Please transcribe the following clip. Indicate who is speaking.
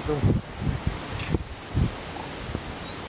Speaker 1: 就